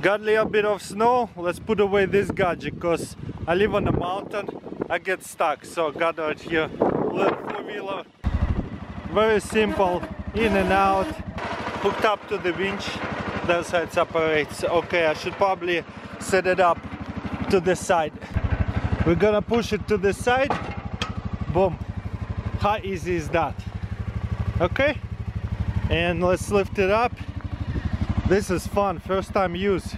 Got a little bit of snow. Let's put away this gadget because I live on the mountain. I get stuck. So got out here little. Very simple, in and out, hooked up to the winch. That's how it operates. Okay, I should probably set it up to the side. We're gonna push it to the side. Boom. How easy is that? Okay? And let's lift it up. This is fun, first time use.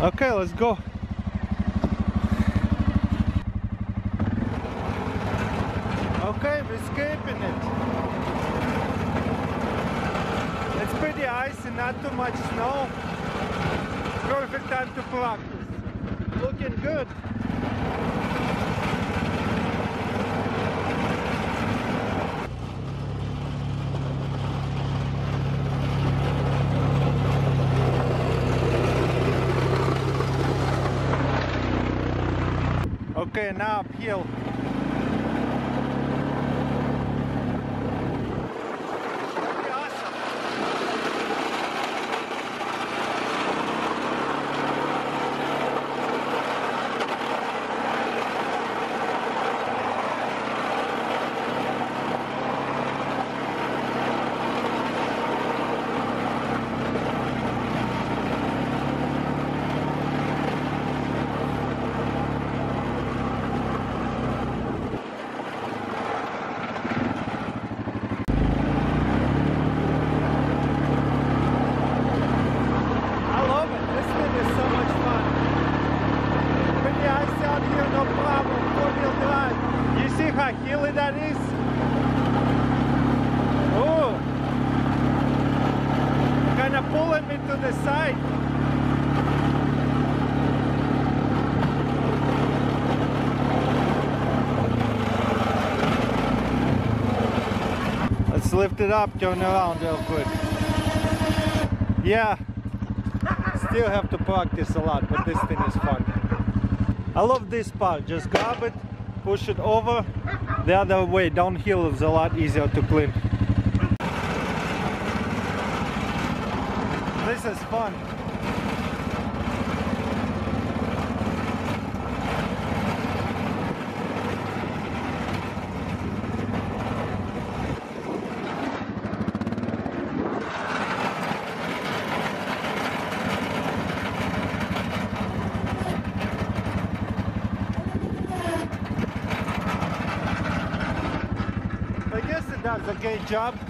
Okay, let's go. Okay, we're escaping it. It's pretty icy, not too much snow. Perfect time to practice. Looking good. Okay, now uphill. Pretty awesome. I love it. This thing is so much fun. Pretty out here, no problem. Four-wheel drive. You see how hilly that is? Oh, kind of pulling me to the side. Let's lift it up, turn around real quick. Yeah, still have to practice a lot, but this thing is fun. I love this part, just grab it, push it over. The other way, downhill is a lot easier to clean. This is fun. I guess it does a great job.